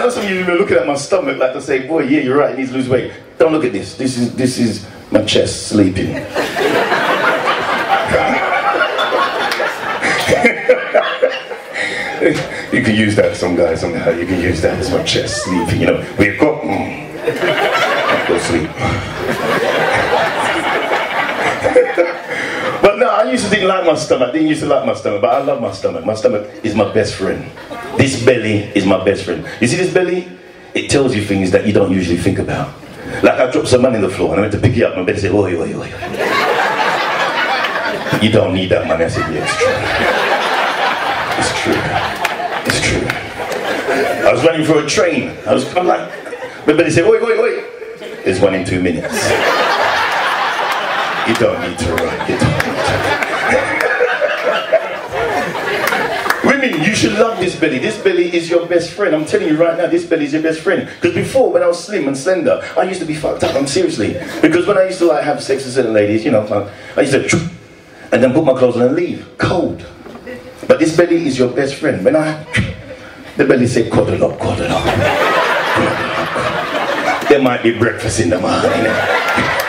know some of you are looking at my stomach like to say, boy, yeah, you're right, he needs to lose weight. Don't look at this. This is this is my chest sleeping. you can use that, some guys, somehow. You can use that as my chest sleeping. You know, wake up, mm. go sleep. but no, I used to didn't like my stomach. I didn't used to like my stomach, but I love my stomach. My stomach is my best friend. This belly is my best friend. You see this belly? It tells you things that you don't usually think about. Like I dropped some money on the floor and I went to pick it up. My belly said, oi, oi, oi. You don't need that money. I said, yeah, it's true. It's true. It's true. I was running for a train. I was, I'm like, my belly said, wait, wait, wait. It's one in two minutes. You don't need to run. You don't need to. Women, you should love this belly. This belly is your best friend. I'm telling you right now, this belly is your best friend. Because before, when I was slim and slender, I used to be fucked up. I'm seriously. Because when I used to like have sex with certain ladies, you know, I used to and then put my clothes on and leave. Cold. But this belly is your best friend. When I the belly say cuddle up, cuddle up. There might be breakfast in the morning.